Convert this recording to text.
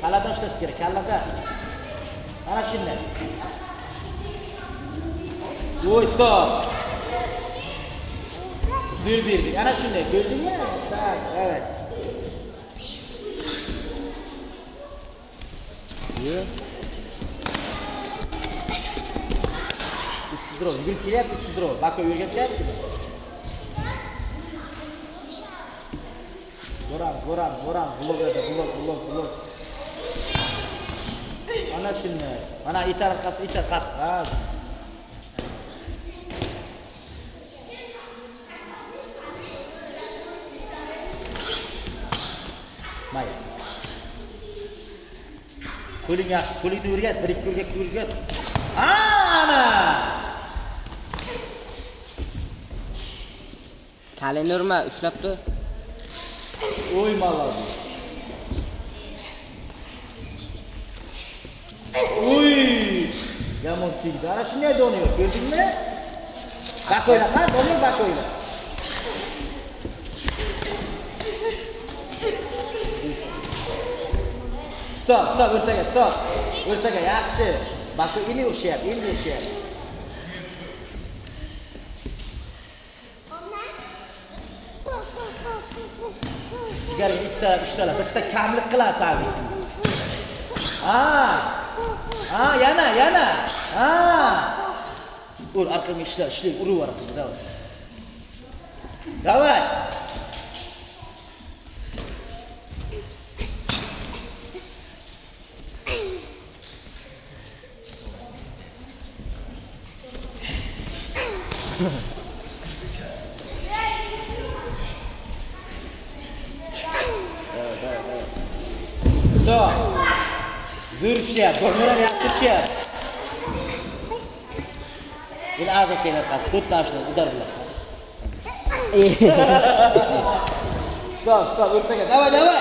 kalladan ishlash kerak kallada mana shunday voy stop bir bir ana shunday ko'rdingmi tak evet Yur. Üstüzdro, yugurib kelyapti üstüzdro. Bako yurgachyapti. Boramiz, boramiz, boramiz. Blok edi, blok, blok, blok. Mana shunday. Mana itar orqasida qattiq. Ha. Mayli. Qo'ling yaxshi, qo'lingni o'rgat, bir ikki o'rgat, o'rgat. Ana! kalini urma ushlab tur Oy maladi. Uy! Yomon tegdi. Ana shunday doniyor, ko'rdingmi? Bakoyla, ha, doniyor bakoyla. Stop, stop, o'rtaga, stop. O'rtaga, yaxshi. Bako ini urishyapti, endi urishyapti. Jigarga ikkita, uchtala, bitta kamlik qilasiz abisingiz. Ha. ها يانا يانا. ها قول ارقم اشلا اشلا قول ورا داوي داوي Stop. Zo'r tushyapti, gormolar yaxshi tushyapti. Buni azot kelar qas, to'rtta shuni udarlar. Stop, stop, o'rtaga. Davay, davay.